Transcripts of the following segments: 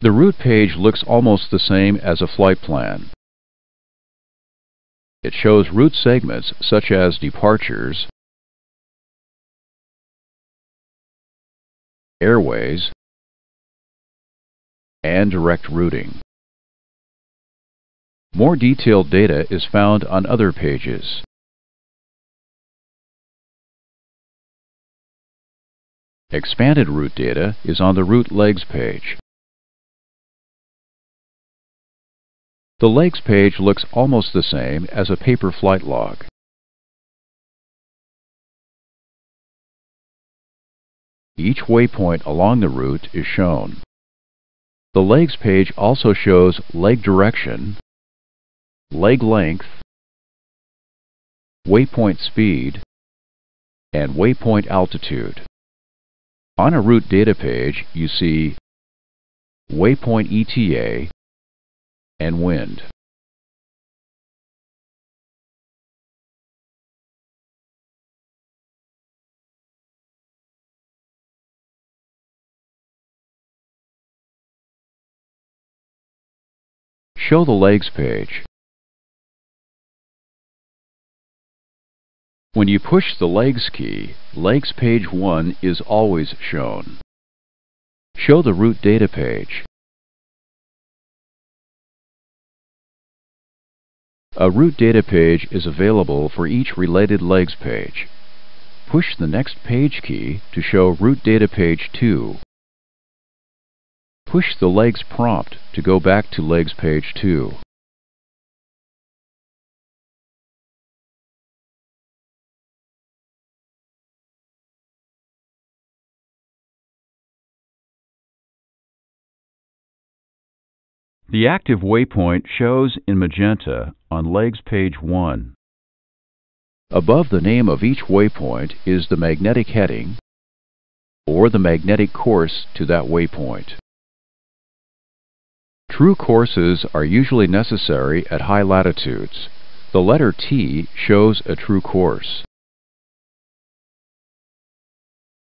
The route page looks almost the same as a flight plan. It shows route segments such as departures, airways, and direct routing. More detailed data is found on other pages. Expanded route data is on the route legs page. The legs page looks almost the same as a paper flight log. Each waypoint along the route is shown. The legs page also shows leg direction, leg length, waypoint speed, and waypoint altitude. On a route data page, you see waypoint ETA and wind. Show the legs page. When you push the legs key, legs page 1 is always shown. Show the route data page. A route data page is available for each related legs page. Push the next page key to show route data page 2. Push the legs prompt to go back to legs page 2. The active waypoint shows in magenta on legs page 1. Above the name of each waypoint is the magnetic heading or the magnetic course to that waypoint. True courses are usually necessary at high latitudes. The letter T shows a true course.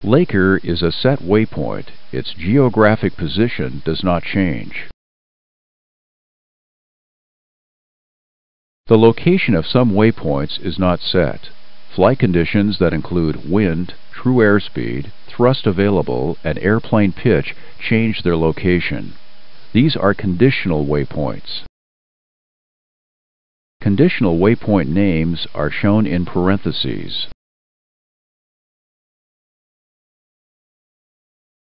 Laker is a set waypoint. Its geographic position does not change. The location of some waypoints is not set. Flight conditions that include wind, true airspeed, thrust available, and airplane pitch change their location. These are conditional waypoints. Conditional waypoint names are shown in parentheses.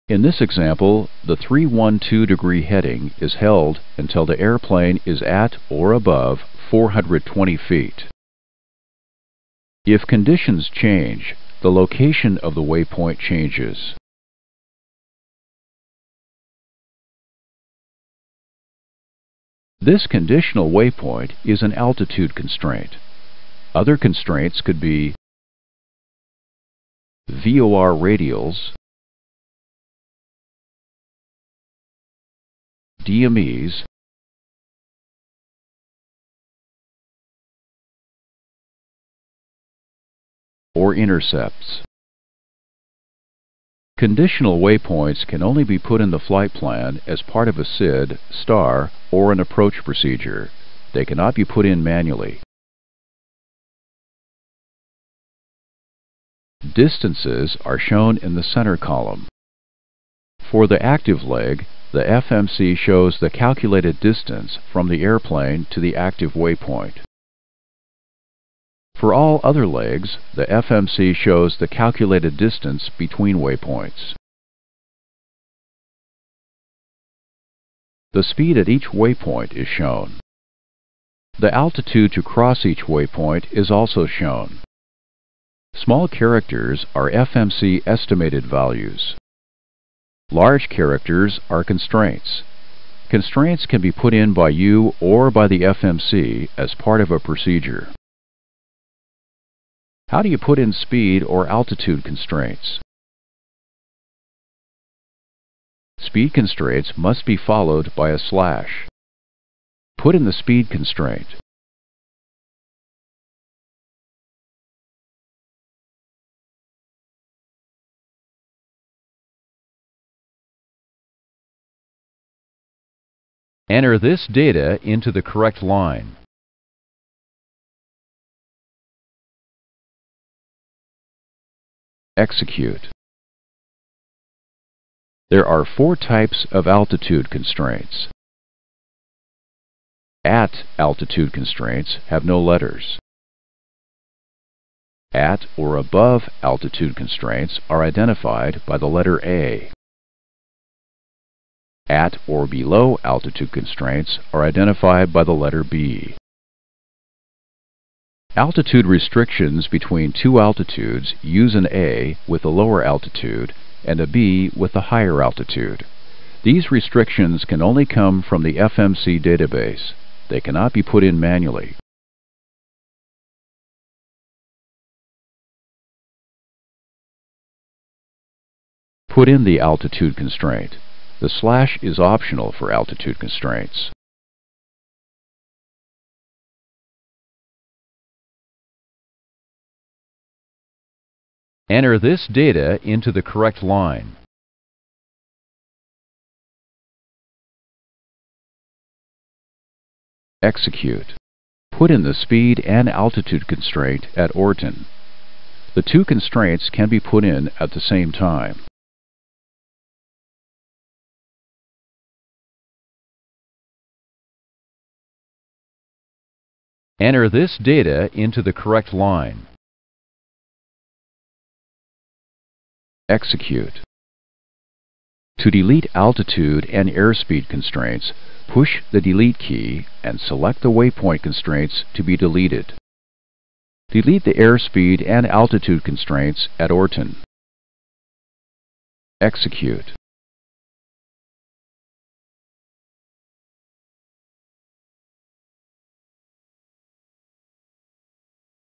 In this example, the 312 degree heading is held until the airplane is at or above 420 feet. If conditions change, the location of the waypoint changes. This conditional waypoint is an altitude constraint. Other constraints could be VOR radials, DMEs, or intercepts. Conditional waypoints can only be put in the flight plan as part of a SID, STAR, or an approach procedure. They cannot be put in manually. Distances are shown in the center column. For the active leg, the FMC shows the calculated distance from the airplane to the active waypoint. For all other legs, the FMC shows the calculated distance between waypoints. The speed at each waypoint is shown. The altitude to cross each waypoint is also shown. Small characters are FMC estimated values. Large characters are constraints. Constraints can be put in by you or by the FMC as part of a procedure. How do you put in speed or altitude constraints? Speed constraints must be followed by a slash. Put in the speed constraint. Enter this data into the correct line. Execute. There are four types of altitude constraints. At altitude constraints have no letters. At or above altitude constraints are identified by the letter A. At or below altitude constraints are identified by the letter B. Altitude restrictions between two altitudes use an A with a lower altitude and a B with a higher altitude. These restrictions can only come from the FMC database. They cannot be put in manually. Put in the altitude constraint. The slash is optional for altitude constraints. Enter this data into the correct line. Execute. Put in the speed and altitude constraint at Orton. The two constraints can be put in at the same time. Enter this data into the correct line. Execute. To delete altitude and airspeed constraints, push the Delete key and select the waypoint constraints to be deleted. Delete the airspeed and altitude constraints at Orton. Execute.